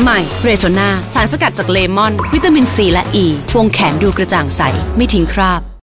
ใหม่เรโซนาสารสกัดจากเลมอน วิตามินซีและอ e, ีวงแขนดูกระจ่างใส ไม่ทิ้งคราบ